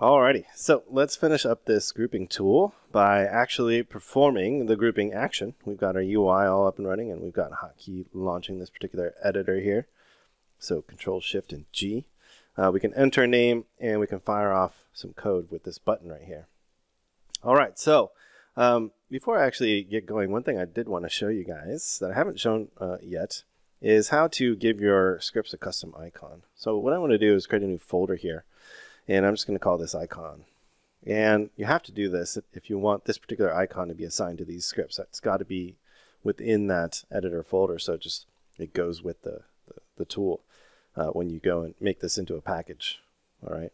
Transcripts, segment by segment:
Alrighty, so let's finish up this grouping tool by actually performing the grouping action. We've got our UI all up and running and we've got a hotkey launching this particular editor here. So Control Shift and G. Uh, we can enter a name and we can fire off some code with this button right here. All right, so um, before I actually get going, one thing I did want to show you guys that I haven't shown uh, yet is how to give your scripts a custom icon. So what I want to do is create a new folder here and I'm just going to call this icon. And you have to do this if you want this particular icon to be assigned to these scripts. It's got to be within that editor folder, so it just it goes with the, the, the tool uh, when you go and make this into a package. All right.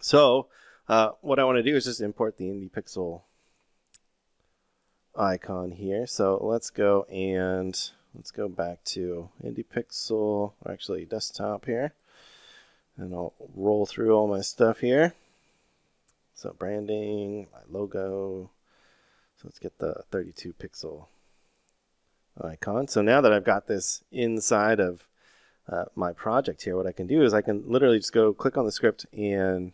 So uh, what I want to do is just import the IndiePixel icon here. So let's go and let's go back to IndiePixel, or actually desktop here. And I'll roll through all my stuff here. So branding, my logo. So let's get the 32 pixel icon. So now that I've got this inside of uh, my project here, what I can do is I can literally just go click on the script and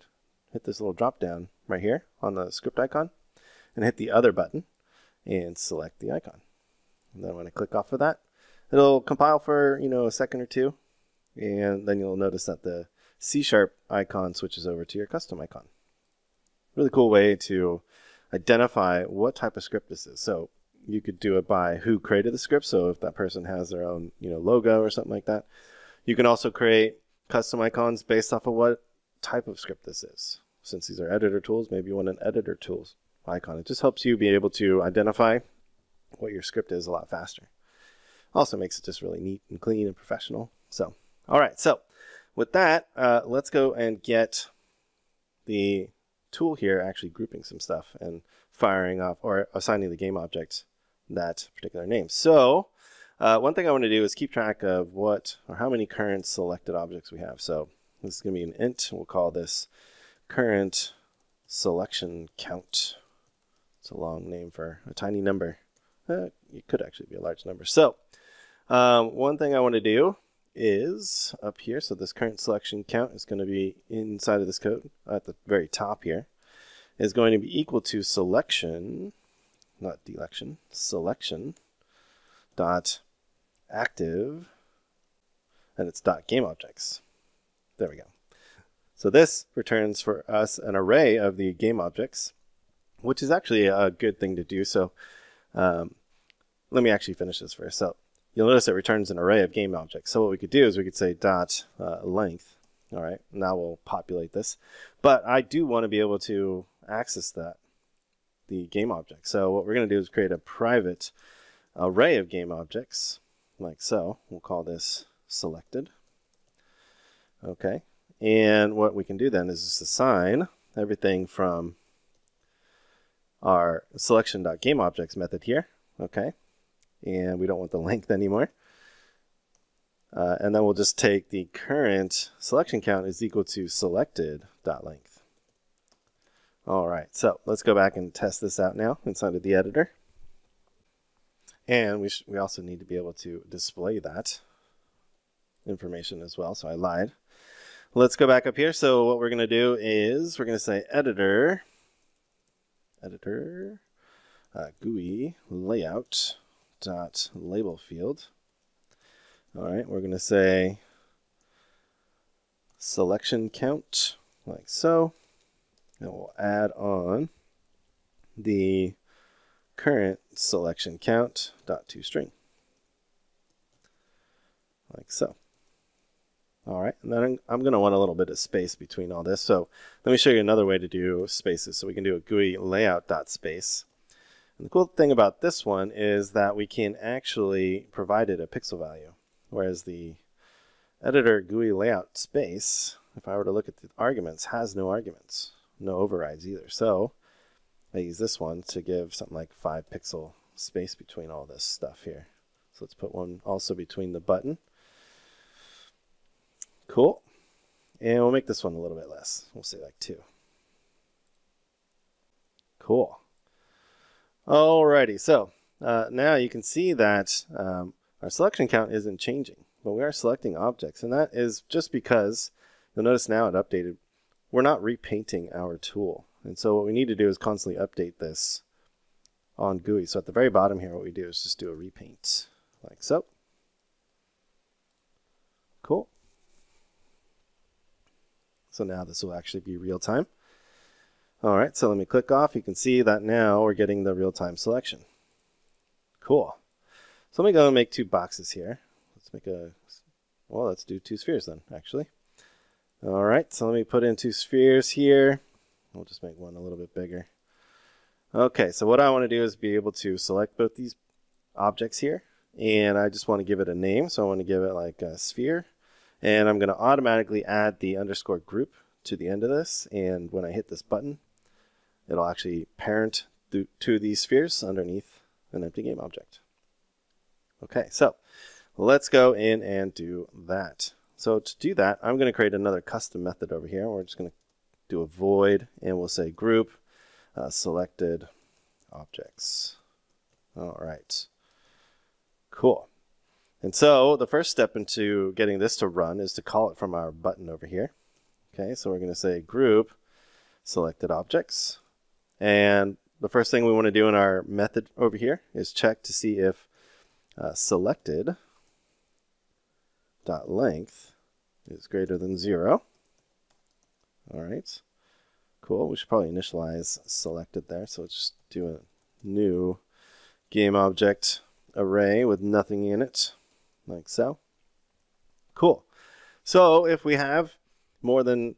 hit this little drop down right here on the script icon and hit the other button and select the icon. And then when I click off of that, it'll compile for, you know, a second or two. And then you'll notice that the C sharp icon switches over to your custom icon. Really cool way to identify what type of script this is. So you could do it by who created the script. So if that person has their own, you know, logo or something like that. You can also create custom icons based off of what type of script this is. Since these are editor tools, maybe you want an editor tools icon. It just helps you be able to identify what your script is a lot faster. Also makes it just really neat and clean and professional. So, all right. So with that, uh, let's go and get the tool here actually grouping some stuff and firing off or assigning the game object that particular name. So uh, one thing I want to do is keep track of what or how many current selected objects we have. So this is going to be an int. We'll call this current selection count. It's a long name for a tiny number. Uh, it could actually be a large number. So um, one thing I want to do is up here. So this current selection count is going to be inside of this code at the very top here is going to be equal to selection, not delection, selection dot active and it's dot game objects. There we go. So this returns for us an array of the game objects, which is actually a good thing to do. So um, let me actually finish this first. So you'll notice it returns an array of game objects. So what we could do is we could say dot uh, length. All right, now we'll populate this. But I do want to be able to access that, the game object. So what we're going to do is create a private array of game objects, like so. We'll call this selected. Okay, and what we can do then is just assign everything from our selection.gameObjects method here. Okay, and we don't want the length anymore. Uh, and then we'll just take the current selection count is equal to selected dot length. All right, so let's go back and test this out now inside of the editor. And we, we also need to be able to display that information as well. So I lied. Let's go back up here. So what we're going to do is we're going to say editor, editor, uh, GUI layout dot label field. All right, we're going to say selection count like so. And we'll add on the current selection count dot to string like so. All right, and then I'm going to want a little bit of space between all this. So let me show you another way to do spaces. So we can do a GUI layout dot space. And the cool thing about this one is that we can actually provide it a pixel value, whereas the editor GUI layout space, if I were to look at the arguments, has no arguments, no overrides either. So I use this one to give something like 5 pixel space between all this stuff here. So let's put one also between the button. Cool. And we'll make this one a little bit less. We'll say like 2. Cool. Alrighty, so uh, now you can see that um, our selection count isn't changing, but we are selecting objects, and that is just because you'll notice now it updated we're not repainting our tool. And so what we need to do is constantly update this on GUI. So at the very bottom here, what we do is just do a repaint like so. Cool. So now this will actually be real time. All right, so let me click off. You can see that now we're getting the real-time selection. Cool. So let me go and make two boxes here. Let's make a, well, let's do two spheres then, actually. All right, so let me put in two spheres here. We'll just make one a little bit bigger. Okay, so what I want to do is be able to select both these objects here, and I just want to give it a name. So I want to give it like a sphere, and I'm going to automatically add the underscore group to the end of this, and when I hit this button, it'll actually parent th to these spheres underneath an empty game object. Okay, so let's go in and do that. So to do that, I'm going to create another custom method over here. We're just going to do a void, and we'll say group uh, selected objects. All right, cool. And so the first step into getting this to run is to call it from our button over here. Okay, so we're going to say group selected objects. And the first thing we want to do in our method over here is check to see if uh, selected dot length is greater than zero. All right, cool. We should probably initialize selected there. So let's just do a new game object array with nothing in it, like so. Cool. So if we have more than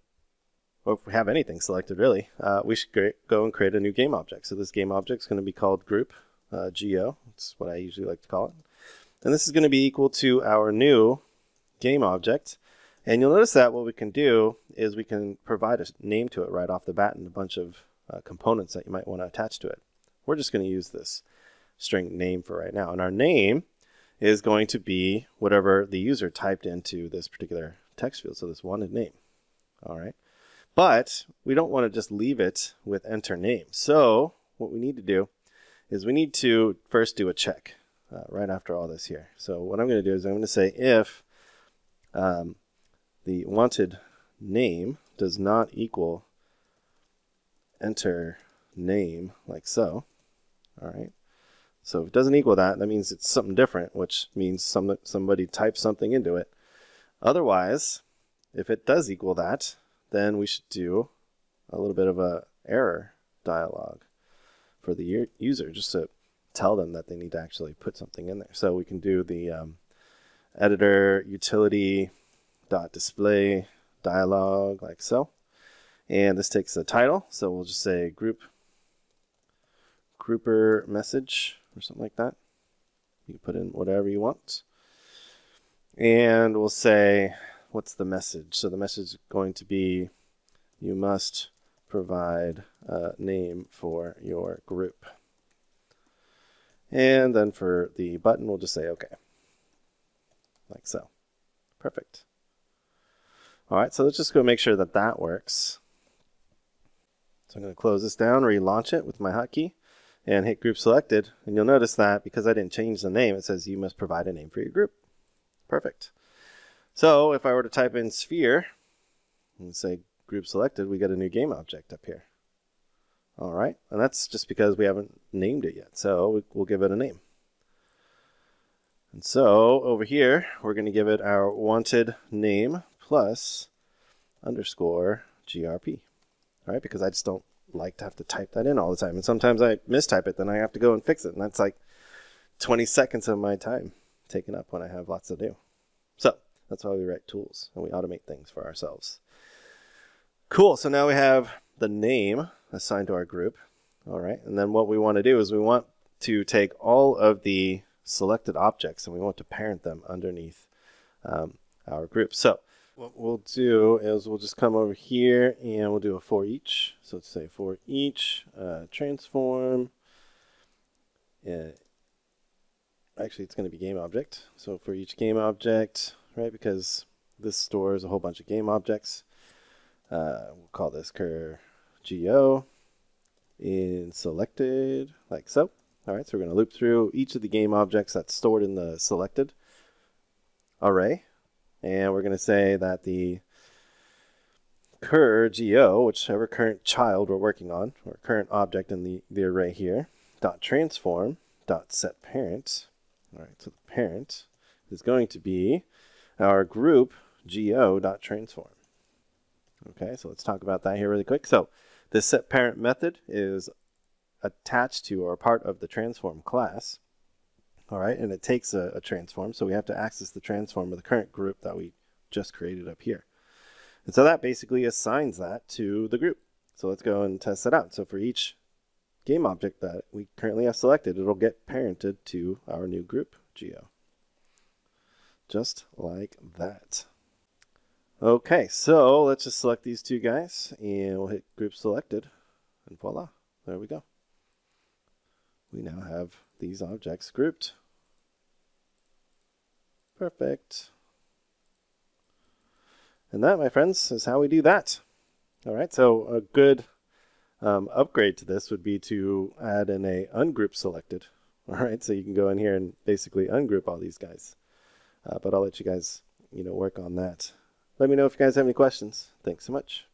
or if we have anything selected really, uh, we should go and create a new game object. So this game object is going to be called group uh, geo. That's what I usually like to call it. And this is going to be equal to our new game object. And you'll notice that what we can do is we can provide a name to it right off the bat and a bunch of uh, components that you might want to attach to it. We're just going to use this string name for right now. And our name is going to be whatever the user typed into this particular text field. So this wanted name. All right. But we don't want to just leave it with enter name. So what we need to do is we need to first do a check uh, right after all this here. So what I'm going to do is I'm going to say if um, the wanted name does not equal enter name like so. All right. So if it doesn't equal that, that means it's something different, which means some, somebody typed something into it. Otherwise, if it does equal that, then we should do a little bit of a error dialog for the user just to tell them that they need to actually put something in there. So we can do the um, editor utility dot display dialog like so. And this takes the title, so we'll just say group grouper message or something like that. You can put in whatever you want. And we'll say what's the message? So the message is going to be you must provide a name for your group. And then for the button, we'll just say OK. Like so. Perfect. All right, so let's just go make sure that that works. So I'm going to close this down, relaunch it with my hotkey, and hit group selected. And you'll notice that because I didn't change the name, it says you must provide a name for your group. Perfect. So if I were to type in sphere and say group selected, we get a new game object up here. All right, and that's just because we haven't named it yet. So we'll give it a name. And so over here, we're going to give it our wanted name plus underscore grp. All right, because I just don't like to have to type that in all the time. And sometimes I mistype it, then I have to go and fix it. And that's like 20 seconds of my time taken up when I have lots to do. So that's why we write tools and we automate things for ourselves. Cool. So now we have the name assigned to our group. All right. And then what we want to do is we want to take all of the selected objects and we want to parent them underneath um, our group. So what we'll do is we'll just come over here and we'll do a for each. So let's say for each uh, transform. Yeah. Actually, it's going to be game object. So for each game object, right? Because this stores a whole bunch of game objects. Uh, we'll call this cur geo in selected like so. All right, so we're going to loop through each of the game objects that's stored in the selected array. And we're going to say that the cur geo, whichever current child we're working on, or current object in the, the array here, dot transform, dot set parent. All right, so the parent is going to be our group geo dot transform. Okay, so let's talk about that here really quick. So this set parent method is attached to or part of the transform class. All right, and it takes a, a transform, so we have to access the transform of the current group that we just created up here. And so that basically assigns that to the group. So let's go and test that out. So for each game object that we currently have selected, it'll get parented to our new group geo. Just like that. Okay, so let's just select these two guys and we'll hit group selected and voila, there we go. We now have these objects grouped. Perfect. And that, my friends, is how we do that. All right, so a good um, upgrade to this would be to add in a ungroup selected. All right, so you can go in here and basically ungroup all these guys. Uh, but I'll let you guys, you know, work on that. Let me know if you guys have any questions. Thanks so much.